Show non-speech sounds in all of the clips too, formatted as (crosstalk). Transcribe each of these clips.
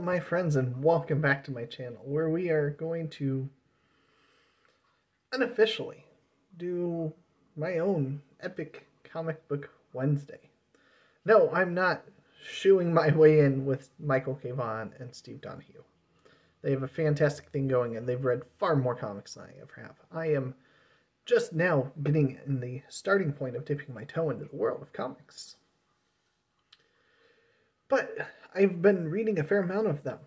My friends and welcome back to my channel where we are going to unofficially do my own epic comic book Wednesday. No, I'm not shooing my way in with Michael K. And Steve Donahue. They have a fantastic thing going and they've read far more comics than I ever have. I am just now getting in the starting point of dipping my toe into the world of comics. But I've been reading a fair amount of them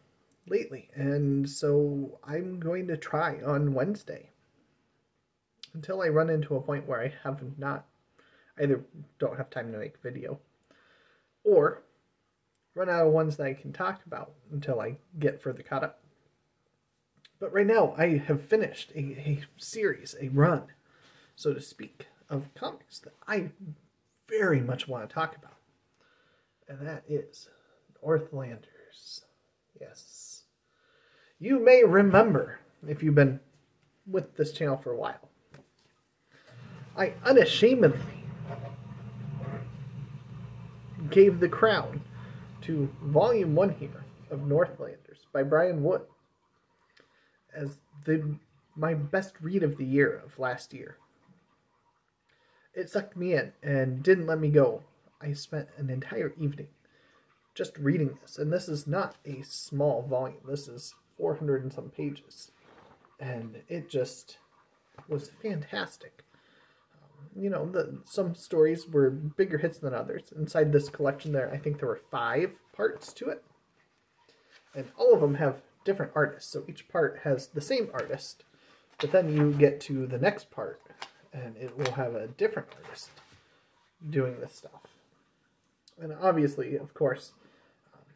lately, and so I'm going to try on Wednesday until I run into a point where I have not either don't have time to make video or run out of ones that I can talk about until I get further caught up. But right now, I have finished a, a series, a run, so to speak, of comics that I very much want to talk about. And that is Northlanders. Yes. You may remember, if you've been with this channel for a while, I unashamedly gave the crown to Volume 1 here of Northlanders by Brian Wood as the my best read of the year of last year. It sucked me in and didn't let me go. I spent an entire evening just reading this. And this is not a small volume. This is 400 and some pages. And it just was fantastic. Um, you know, the, some stories were bigger hits than others. Inside this collection there, I think there were five parts to it. And all of them have different artists. So each part has the same artist. But then you get to the next part, and it will have a different artist doing this stuff. And obviously, of course,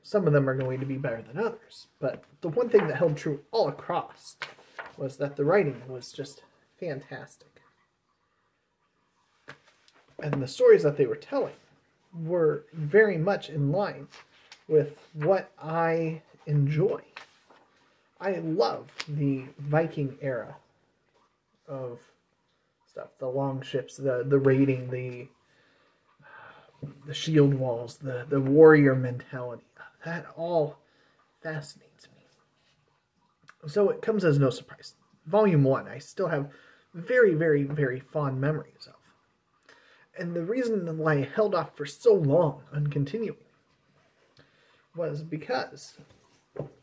some of them are going to be better than others. But the one thing that held true all across was that the writing was just fantastic. And the stories that they were telling were very much in line with what I enjoy. I love the Viking era of stuff, the long ships, the the raiding, the the shield walls, the the warrior mentality. That all fascinates me. So it comes as no surprise. Volume 1, I still have very, very, very fond memories of. And the reason why I held off for so long on continuing was because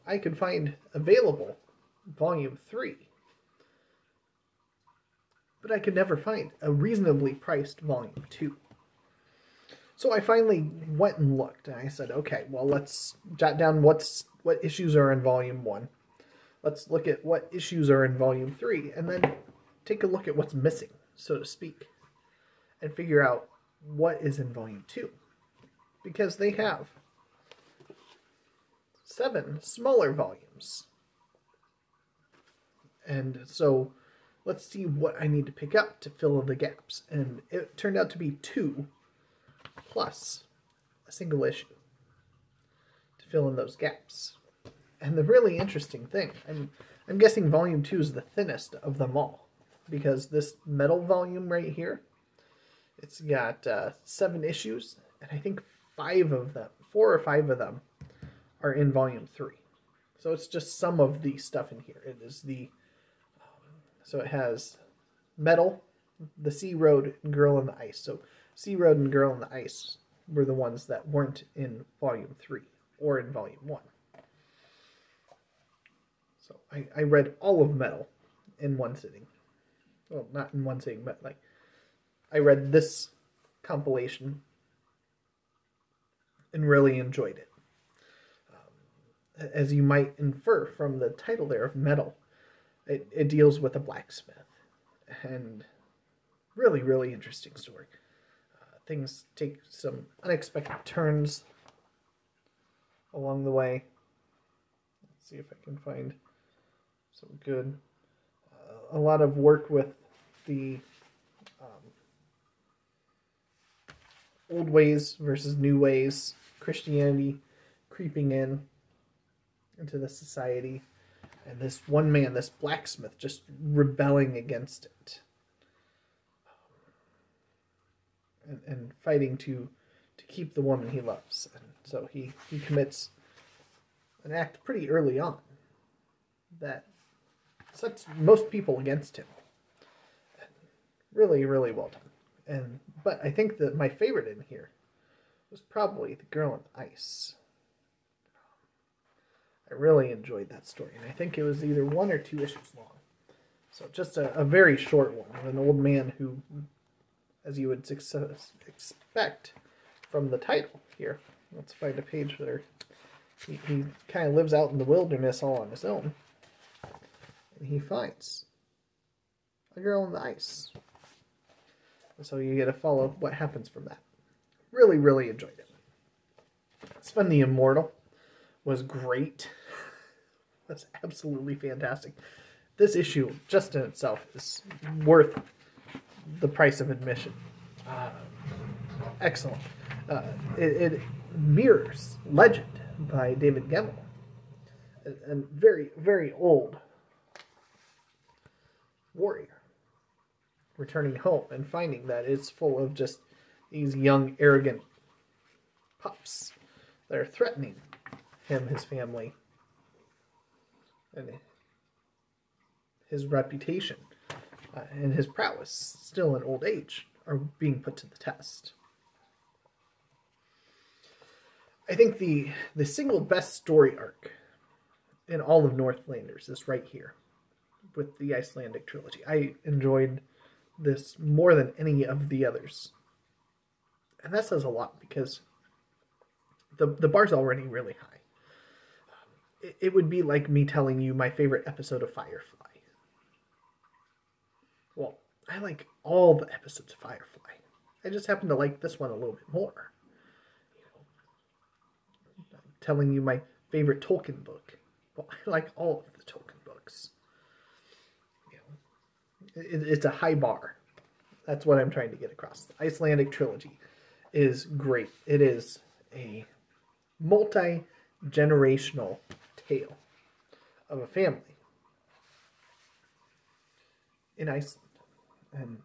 I could find available Volume 3. But I could never find a reasonably priced Volume 2. So I finally went and looked, and I said, okay, well, let's jot down what's what issues are in Volume 1. Let's look at what issues are in Volume 3, and then take a look at what's missing, so to speak, and figure out what is in Volume 2. Because they have seven smaller volumes. And so let's see what I need to pick up to fill in the gaps. And it turned out to be two plus a single issue to fill in those gaps. And the really interesting thing, I'm, I'm guessing volume 2 is the thinnest of them all, because this metal volume right here, it's got uh, seven issues, and I think five of them, four or five of them, are in volume 3. So it's just some of the stuff in here. It is the, um, so it has metal, the Sea Road, Girl in the Ice. So Sea Road and Girl in the Ice were the ones that weren't in Volume 3 or in Volume 1. So I, I read all of Metal in one sitting. Well, not in one sitting, but like I read this compilation and really enjoyed it. Um, as you might infer from the title there of Metal, it, it deals with a blacksmith. And really, really interesting story things take some unexpected turns along the way. Let's see if I can find some good. Uh, a lot of work with the um, old ways versus new ways, Christianity creeping in into the society, and this one man, this blacksmith, just rebelling against it. And, and fighting to to keep the woman he loves. And so he, he commits an act pretty early on that sets most people against him. Really, really well done. And but I think that my favorite in here was probably the girl on ice. I really enjoyed that story, and I think it was either one or two issues long. So just a, a very short one an old man who, as you would expect from the title here. Let's find a page where he, he kind of lives out in the wilderness all on his own. And he finds a girl on the ice. So you get to follow what happens from that. Really, really enjoyed it. Sven the Immortal was great. (laughs) That's absolutely fantastic. This issue, just in itself, is worth the price of admission. Uh, excellent. Uh, it, it, mirrors Legend by David Gemmell, a, a very, very old warrior returning home and finding that it's full of just these young, arrogant pups that are threatening him, his family, and his reputation uh, and his prowess, still in old age, are being put to the test. I think the the single best story arc in all of Northlanders is right here with the Icelandic trilogy. I enjoyed this more than any of the others. And that says a lot because the the bar's already really high. It, it would be like me telling you my favorite episode of Firefly. I like all the episodes of Firefly. I just happen to like this one a little bit more. Know, telling you my favorite Tolkien book. Well, I like all of the Tolkien books. You know, it, it's a high bar. That's what I'm trying to get across. The Icelandic trilogy is great. It is a multi generational tale of a family in Iceland. And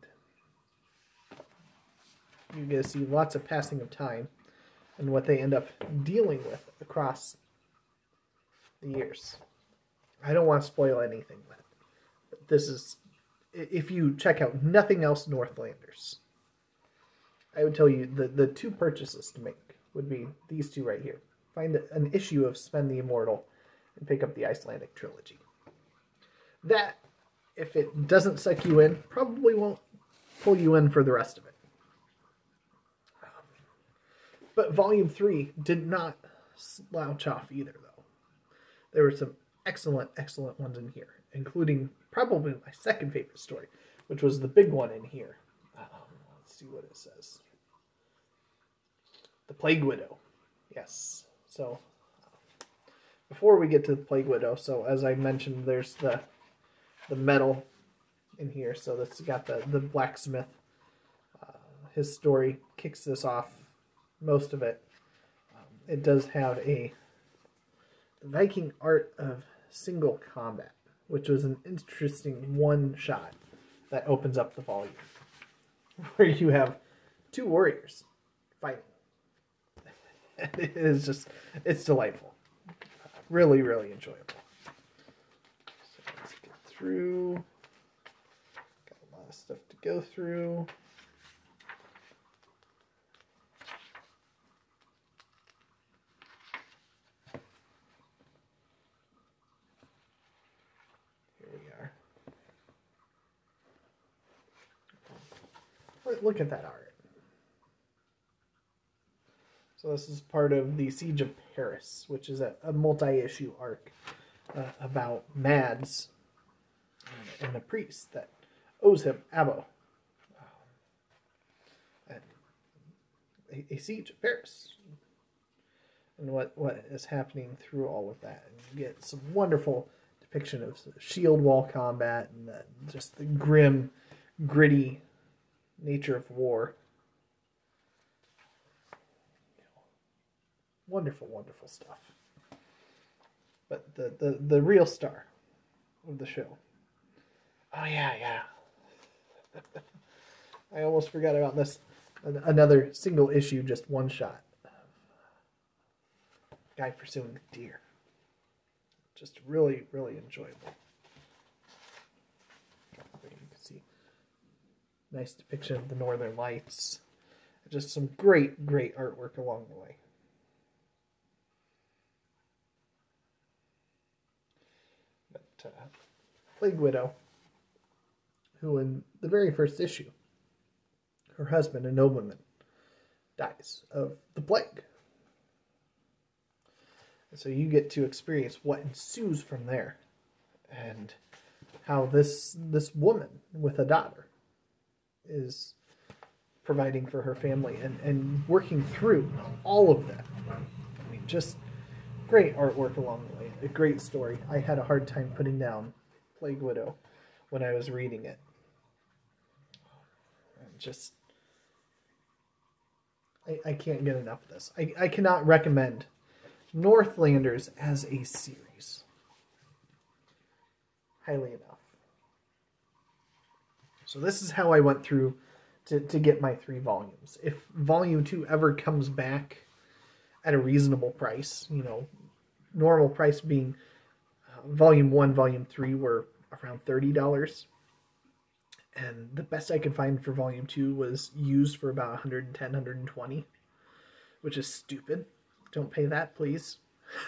you get to see lots of passing of time and what they end up dealing with across the years. I don't want to spoil anything, but this is if you check out nothing else Northlanders, I would tell you the the two purchases to make would be these two right here. Find an issue of Sven the Immortal and pick up the Icelandic trilogy. That, if it doesn't suck you in, probably won't pull you in for the rest of it. But Volume 3 did not slouch off either, though. There were some excellent, excellent ones in here, including probably my second favorite story, which was the big one in here. Um, let's see what it says. The Plague Widow. Yes. So, before we get to the Plague Widow, so as I mentioned, there's the the metal in here. So that's got the the blacksmith. Uh, his story kicks this off, most of it. Um, it does have a Viking art of single combat, which was an interesting one shot that opens up the volume, (laughs) where you have two warriors fighting. (laughs) it is just, it's delightful. Really, really enjoyable. Through. Got a lot of stuff to go through. Here we are. Look at that art. So this is part of the Siege of Paris, which is a, a multi-issue arc uh, about Mads and a priest that owes him Abo. Um, a, a, siege of Paris. And what, what is happening through all of that. And you get some wonderful depiction of shield wall combat and the, just the grim, gritty nature of war. Wonderful, wonderful stuff. But the, the, the real star of the show. Oh, yeah, yeah. (laughs) I almost forgot about this. Another single issue, just one shot. Guy pursuing a deer. just really, really enjoyable. You can see nice depiction of the northern lights. Just some great, great artwork along the way. But uh, Plague Widow, who in the very first issue, her husband, a nobleman, dies of the plague. And so you get to experience what ensues from there and how this this woman with a daughter is providing for her family and, and working through all of that. I mean, just great artwork along the way, a great story. I had a hard time putting down Plague Widow when I was reading it. Just, I, I can't get enough of this. I, I cannot recommend Northlanders as a series highly enough. So this is how I went through to, to get my three volumes. If volume two ever comes back at a reasonable price, you know, normal price being uh, volume one, volume three were around $30. And the best I could find for volume two was used for about 110, 120, which is stupid. Don't pay that, please.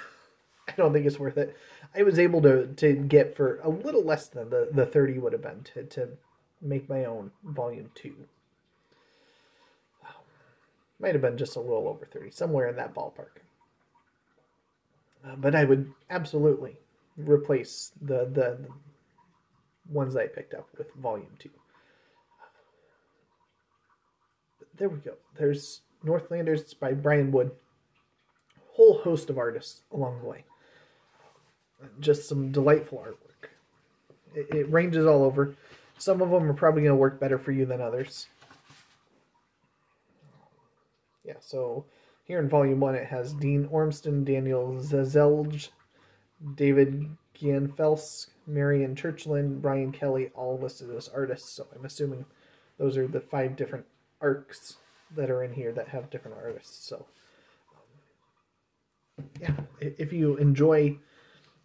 (laughs) I don't think it's worth it. I was able to, to get for a little less than the, the 30 would have been to, to make my own volume two. (sighs) Might have been just a little over 30, somewhere in that ballpark. Uh, but I would absolutely replace the, the, the ones I picked up with volume two. There we go. There's Northlanders by Brian Wood. Whole host of artists along the way. Just some delightful artwork. It, it ranges all over. Some of them are probably going to work better for you than others yeah, so here in volume one, it has Dean Ormston, Daniel Zezelj, David Gianfels, Marian Churchland, Brian Kelly, all listed as artists. So I'm assuming those are the five different arcs that are in here that have different artists. So um, yeah, if you enjoy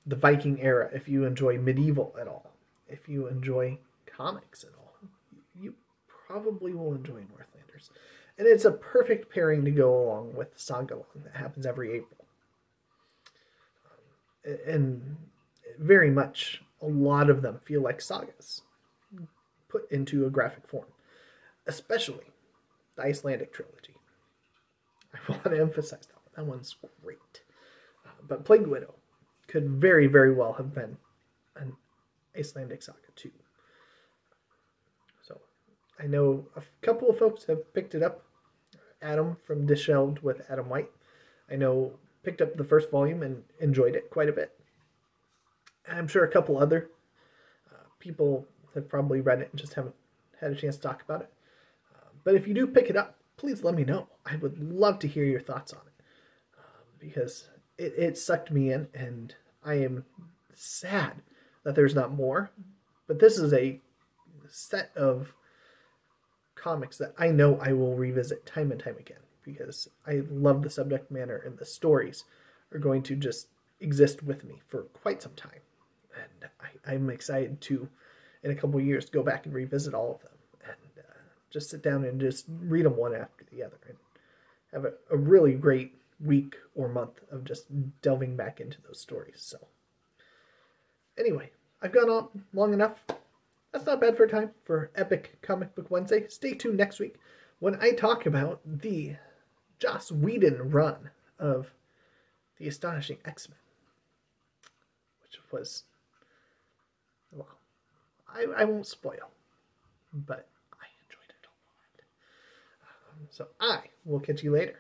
the Viking era, if you enjoy medieval at all, if you enjoy comics at all, you probably will enjoy Northlanders. And it's a perfect pairing to go along with Saga that happens every April. Um, and very much, a lot of them feel like sagas put into a graphic form, especially the Icelandic trilogy. (laughs) I want to emphasize that one. That one's great. Uh, but Plague Widow could very, very well have been an Icelandic saga too. So I know a couple of folks have picked it up Adam from Dishelved with Adam White. I know picked up the first volume and enjoyed it quite a bit. I'm sure a couple other uh, people have probably read it and just haven't had a chance to talk about it. Uh, but if you do pick it up, please let me know. I would love to hear your thoughts on it uh, because it, it sucked me in, and I am sad that there's not more. But this is a set of comics that I know I will revisit time and time again because I love the subject matter and the stories are going to just exist with me for quite some time. And I, am excited to, in a couple years, go back and revisit all of them and uh, just sit down and just read them one after the other and have a, a really great week or month of just delving back into those stories. So, anyway, I've gone on long enough. That's not bad for a time for Epic Comic Book Wednesday. Stay tuned next week when I talk about the Joss Whedon run of The Astonishing X Men, which was, I, I won't spoil, but I enjoyed it a lot. Um, so I will catch you later.